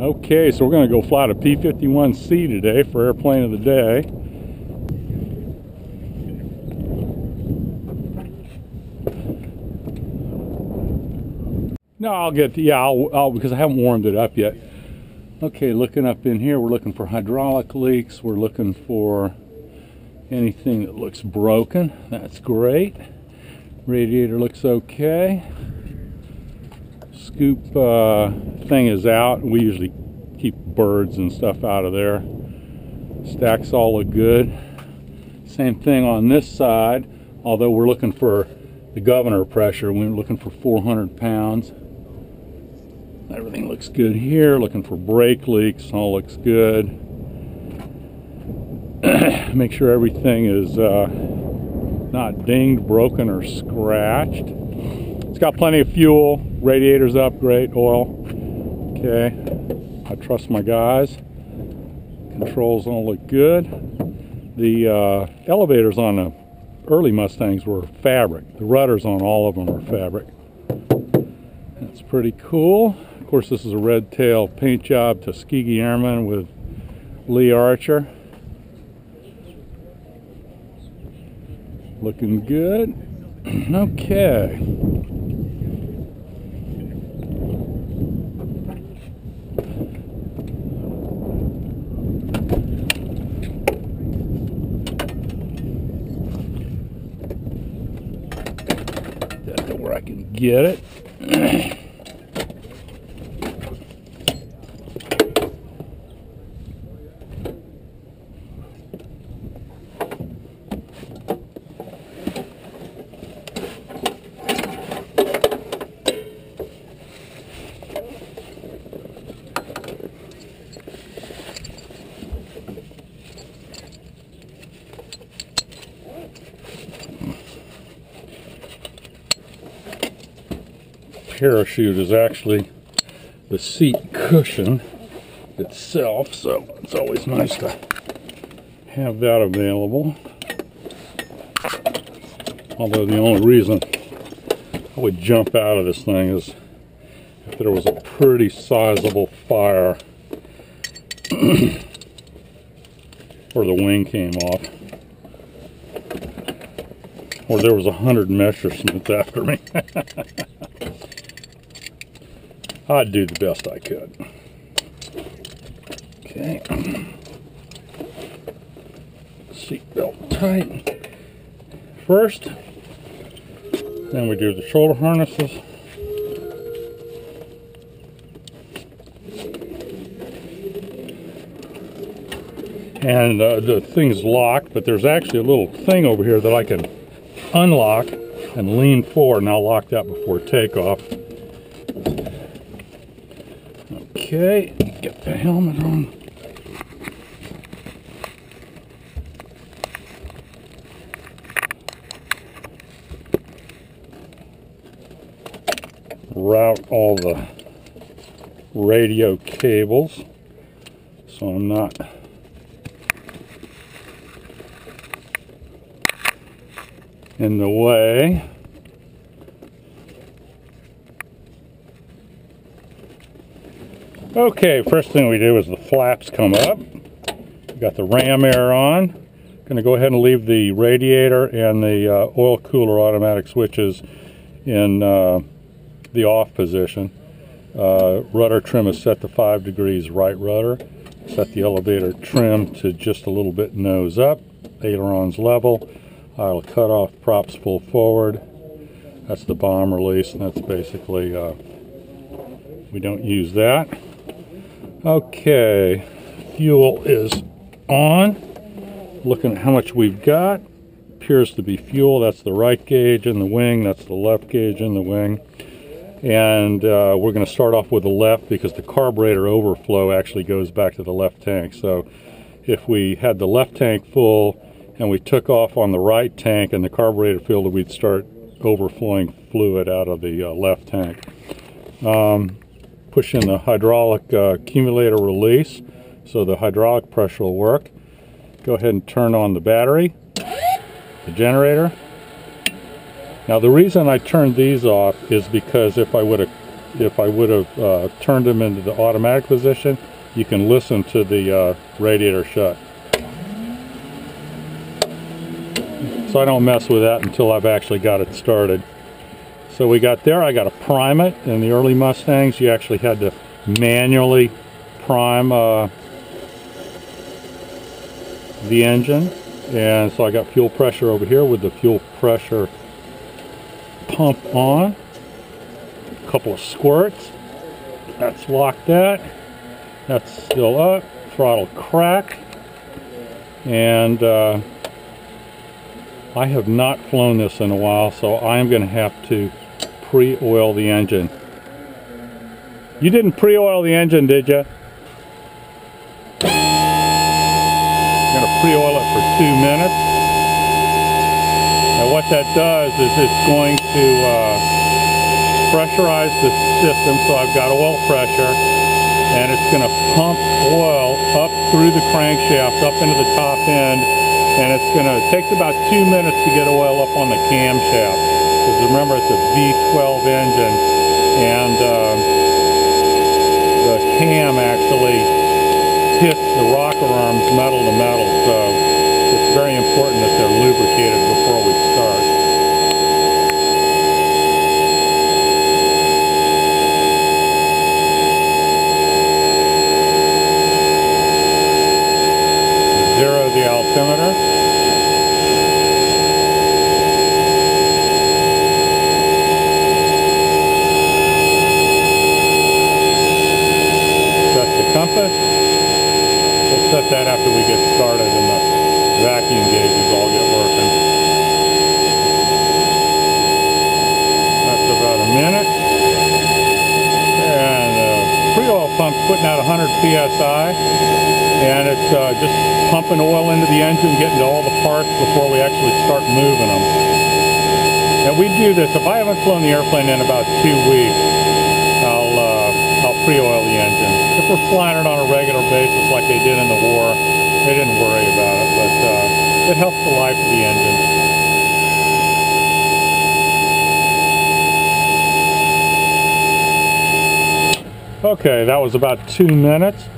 Okay, so we're going to go fly the P-51C today for airplane of the day. No, I'll get, yeah, I'll, I'll, because I haven't warmed it up yet. Okay, looking up in here, we're looking for hydraulic leaks. We're looking for anything that looks broken. That's great. Radiator looks okay. Scoop uh, thing is out. We usually keep birds and stuff out of there. Stacks all look good. Same thing on this side, although we're looking for the governor pressure. We're looking for 400 pounds. Everything looks good here. Looking for brake leaks. All looks good. Make sure everything is uh, not dinged, broken, or scratched. It's got plenty of fuel. Radiator's up, great. Oil. Okay. I trust my guys. Controls all look good. The uh, elevators on the early Mustangs were fabric. The rudders on all of them are fabric. That's pretty cool. Of course, this is a red tail paint job Tuskegee Airmen with Lee Archer. Looking good. okay. That's where I can get it. parachute is actually the seat cushion itself, so it's always nice to have that available. Although the only reason I would jump out of this thing is if there was a pretty sizable fire or the wing came off or there was a hundred Messerschmitts after me. I'd do the best I could. Okay. Seatbelt tight first. Then we do the shoulder harnesses. And uh, the thing's locked, but there's actually a little thing over here that I can unlock and lean forward, and I'll lock that before takeoff. Okay, get the helmet on. Route all the radio cables so I'm not in the way. Okay, first thing we do is the flaps come up. Got the ram air on. Going to go ahead and leave the radiator and the uh, oil cooler automatic switches in uh, the off position. Uh, rudder trim is set to 5 degrees right rudder. Set the elevator trim to just a little bit nose up. Ailerons level. Idle cut off props full forward. That's the bomb release, and that's basically, uh, we don't use that. Okay, fuel is on. Looking at how much we've got. Appears to be fuel. That's the right gauge in the wing. That's the left gauge in the wing. And uh, we're going to start off with the left because the carburetor overflow actually goes back to the left tank. So if we had the left tank full and we took off on the right tank and the carburetor filled, we'd start overflowing fluid out of the uh, left tank. Um, push in the hydraulic uh, accumulator release so the hydraulic pressure will work. Go ahead and turn on the battery, the generator. Now the reason I turned these off is because if I would have if I would have uh, turned them into the automatic position, you can listen to the uh, radiator shut. So I don't mess with that until I've actually got it started. So we got there, I got to prime it. In the early Mustangs, you actually had to manually prime uh, the engine. And so I got fuel pressure over here with the fuel pressure pump on. A couple of squirts. That's locked that. That's still up. Throttle crack. And uh, I have not flown this in a while, so I am going to have to pre-oil the engine. You didn't pre-oil the engine, did you? I'm going to pre-oil it for two minutes. And what that does is it's going to uh, pressurize the system so I've got oil pressure and it's going to pump oil up through the crankshaft up into the top end and it's going to it takes about two minutes to get oil up on the camshaft because remember it's a V12 engine and uh, the cam actually hits the rocker arms metal to metal so it's very important that they're lubricated before we start. Zero the altimeter. Set the compass. We'll set that after we get started and the vacuum gauges all get working. That's about a minute. And uh, pre-oil pump's putting out 100 psi and it's uh, just pumping oil into the engine, getting to all the parts before we actually start moving them. And we do this, if I haven't flown the airplane in about two weeks, I'll, uh, I'll pre-oil the engine. If we're flying it on a regular basis like they did in the war, they didn't worry about it, but uh, it helps the life of the engine. Okay, that was about two minutes.